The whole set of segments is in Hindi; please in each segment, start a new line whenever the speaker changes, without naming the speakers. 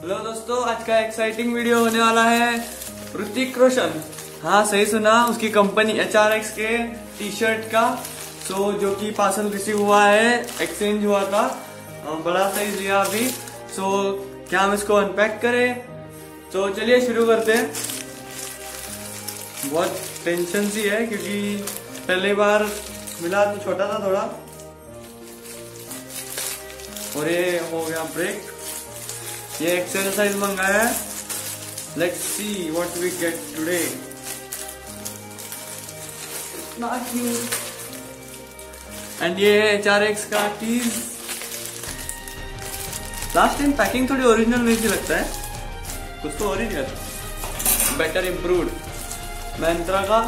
हेलो दोस्तों, आज का एक्साइटिंग वीडियो होने वाला है ऋतिक रोशन। हाँ सही सुना, उसकी कंपनी एच आर एक्स के टी शर्ट का सो जो कि पार्सल रिसीव हुआ है एक्सचेंज हुआ था बड़ा साइज़ लिया अभी सो क्या हम इसको अनपैक करें? तो चलिए शुरू करते हैं। बहुत टेंशन सी है, क्योंकि पहली बार मिला तो छोटा था थोड़ा। और ये हो गया ब्रेक ये एक्सेल साइज़ मंगाया है। Let's see what we get today and ये एच आर एक्स का टीज लास्ट टाइम पैकिंग थोड़ी ओरिजिनल नहीं सी लगता है। कुछ तो ओरिजिनल बेटर इम्प्रूव मैंत्रा का।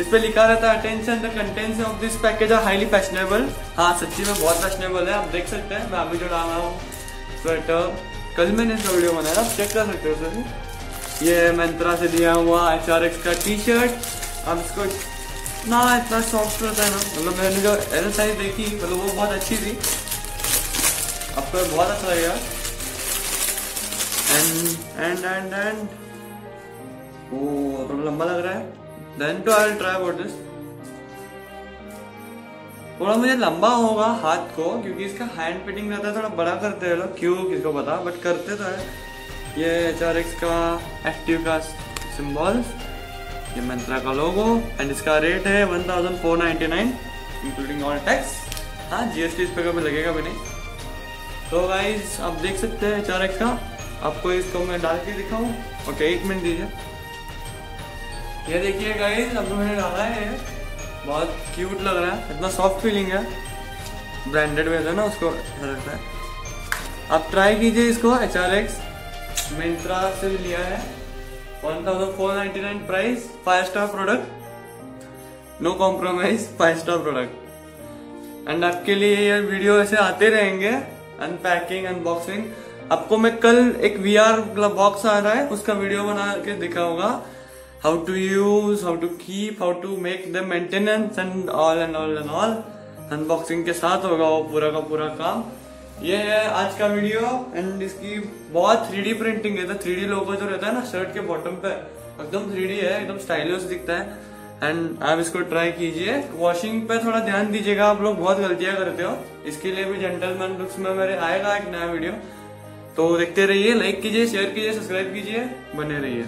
इस पे लिखा रहता है attention the contents of this package are highly fashionable हाँ सच्ची में बहुत फैशनेबल है। आप देख सकते हैं मैं अभी जो डाला हूँ स्वेटर कल मैंने इसका वीडियो बनाया आप चेक कर सकते हो सर ये मंत्रा से दिया हुआ एच आर एक्स का टी शर्ट अब इसको इतना इतना सॉफ्ट रहता है ना। मतलब मैंने जो एल साइज़ देखी मतलब वो बहुत अच्छी थी। आपको बहुत अच्छा लगेगा एंड एंड एंड एंड थोड़ा लंबा लग रहा है। Then to I try about this थोड़ा मुझे लंबा होगा हाथ को, क्योंकि इसका हैंड फिटिंग रहता है, थोड़ा बड़ा करते हैं लोग। क्यों? किसको पता? बट करते तो है। ये एच आर एक्स का एक्टिव का सिंबल ये मंत्रा का लोगो एंड इसका रेट है one thousand four ninety nine including all tax हाँ जी एस टी इस पर कभी लगेगा भी नहीं। तो गाइज़ आप देख सकते हैं एच आर एक्स का। आपको इसको मैं डाल के दिखाऊँ। ओके एक मिनट दीजिए। ये देखिए गाइज़ अब मैंने डाला है बहुत क्यूट लग रहा है। इतना सॉफ्ट फीलिंग है। ब्रांडेड में है ना उसको अच्छा लगता है। आप ट्राई कीजिए इसको एच आर एक्स मिंत्रा से लिया है। One thousand four ninety nine price five star product no compromise five star product and आपके लिए ये वीडियो ऐसे आते रहेंगे। अनपैकिंग अनबॉक्सिंग आपको मैं कल एक वी आर बॉक्स आ रहा है, उसका वीडियो बना के दिखाऊँगा। How to use, how to keep, how to make the maintenance and all and all and all. Unboxing के साथ होगा वो पूरा का पूरा काम। ये है आज का वीडियो एंड इसकी बहुत थ्री प्रिंटिंग है। थ्री डी लोगो जो रहता है ना शर्ट के बॉटम पे, एकदम थ्री है, एकदम स्टाइलिश दिखता है। एंड आप इसको ट्राई कीजिए। वॉशिंग पे थोड़ा ध्यान दीजिएगा, आप लोग बहुत गलतियाँ करते हो। इसके लिए भी जेंटलमैन लुक्स में मेरे आएगा एक नया वीडियो तो देखते रहिए लाइक कीजिए शेयर कीजिए सब्सक्राइब कीजिए, बने रहिए।